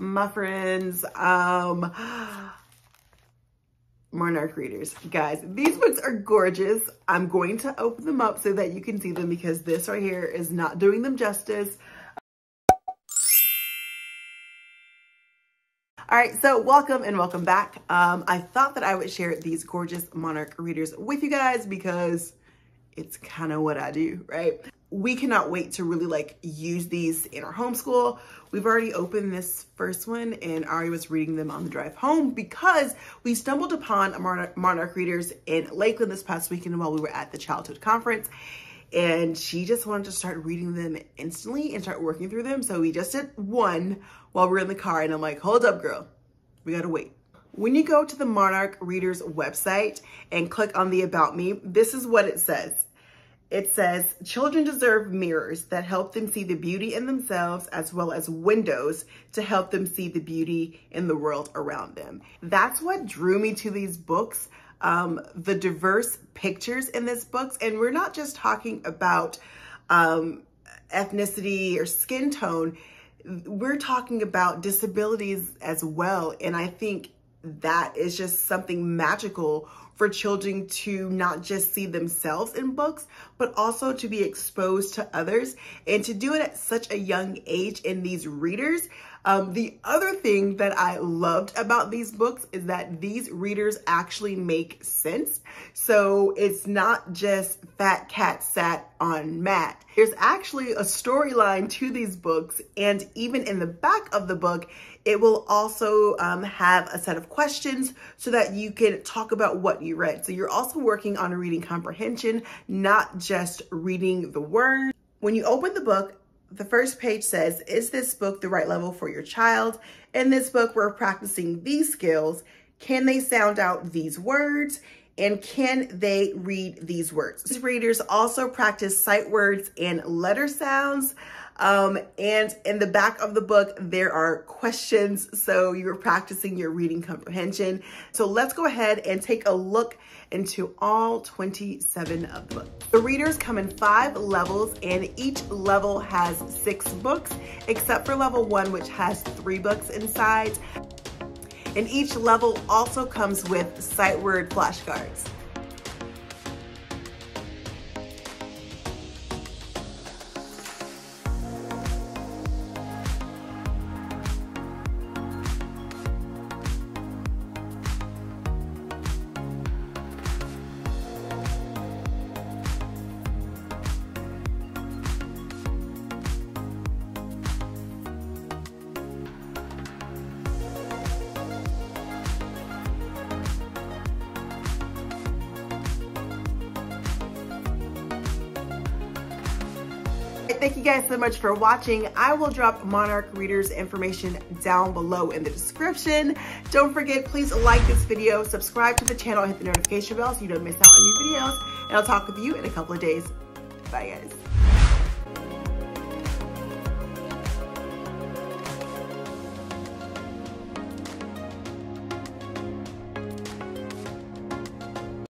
my friends, um, Monarch readers. Guys, these books are gorgeous. I'm going to open them up so that you can see them because this right here is not doing them justice. All right, so welcome and welcome back. Um, I thought that I would share these gorgeous Monarch readers with you guys because it's kind of what I do, right? We cannot wait to really like use these in our homeschool. We've already opened this first one and Ari was reading them on the drive home because we stumbled upon Monarch, Monarch readers in Lakeland this past weekend while we were at the childhood conference and she just wanted to start reading them instantly and start working through them. So we just did one while we are in the car and I'm like, hold up girl, we gotta wait. When you go to the Monarch Readers website and click on the About Me, this is what it says. It says, children deserve mirrors that help them see the beauty in themselves as well as windows to help them see the beauty in the world around them. That's what drew me to these books. Um, the diverse pictures in this books. And we're not just talking about um, ethnicity or skin tone. We're talking about disabilities as well. And I think that is just something magical for children to not just see themselves in books, but also to be exposed to others and to do it at such a young age in these readers. Um, the other thing that I loved about these books is that these readers actually make sense. So it's not just fat cat sat on mat. There's actually a storyline to these books and even in the back of the book, it will also um, have a set of questions so that you can talk about what you read. So you're also working on reading comprehension, not just reading the words. When you open the book, the first page says, is this book the right level for your child? In this book, we're practicing these skills. Can they sound out these words? And can they read these words? These readers also practice sight words and letter sounds. Um, and in the back of the book, there are questions. So you're practicing your reading comprehension. So let's go ahead and take a look into all 27 of the books. The readers come in five levels and each level has six books, except for level one, which has three books inside. And each level also comes with sight word flashcards. Thank you guys so much for watching. I will drop Monarch Readers information down below in the description. Don't forget, please like this video, subscribe to the channel, hit the notification bell so you don't miss out on new videos, and I'll talk with you in a couple of days. Bye guys.